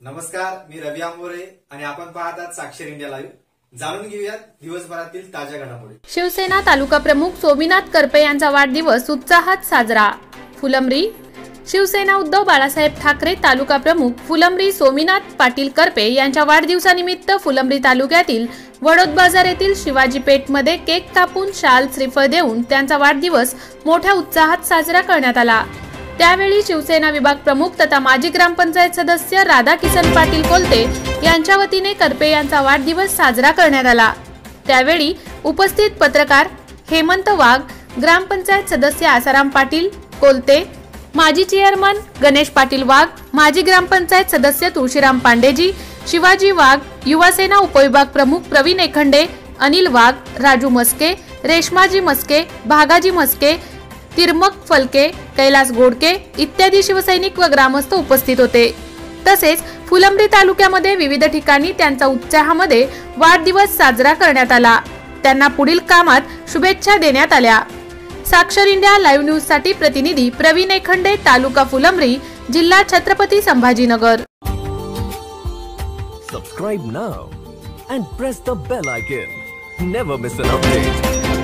नमस्कार मी रवी आंबोरे आणि आपण पाहतात साक्षर इंडिया लाईव्ह. जाणून घेऊयात दिवसभरातील ताज्या घडामोडी. शिवसेना तालुका प्रमुख सोमीनाथ करपे यांचा वाढदिवस उत्साहात साजरा. फुलंब्री शिवसेना उद्धव बाळासाहेब ठाकरे तालुका प्रमुख फुलंब्री सोमीनाथ पाटील करपे यांच्या वाढदिवसानिमित्त फुलंब्री तालुक्यातील वडोद बाजार येथील शिवाजी पेठमध्ये केक कापून शाल श्रीफळ देऊन त्यांचा वाढदिवस मोठ्या उत्साहात साजरा करण्यात आला. त्यावेळी शिवसेना विभाग प्रमुख तथा माजी ग्रामपंचायत सदस्य राधा किसन पाटील कोलते यांच्या वतीने करपे यांचा वाढदिवस साजरा करण्यात आला. त्यावेळी उपस्थित पत्रकार हेमंत वाघ ग्रामपंचायत सदस्य आसाराम पाटील कोलते माजी चेअरमन गणेश पाटील वाघ माजी ग्रामपंचायत सदस्य तुळशीराम पांडेजी शिवाजी वाघ युवासेना उपविभाग प्रमुख प्रवीण एखंडे अनिल वाघ राजू मस्के रेशमाजी मस्के भागाजी मस्के तिरमक फलके कैलास गोडके इत्यादी शिवसैनिक व ग्रामस्थ उपस्थित होते. तसेच फुलंब्री तालुक्यामध्ये विविध ठिकाणी त्यांचा उत्साहामध्ये वाढदिवस साजरा करण्यात आला. त्यांना पुढील कामात शुभेच्छा देण्यात आल्या. साक्षर इंडिया लाईव्ह न्यूजसाठी प्रतिनिधी प्रवीण एखंडे तालुका फुलंब्री जिल्हा Chhatrapati Sambhajinagar. Subscribe now and press the bell icon never miss an update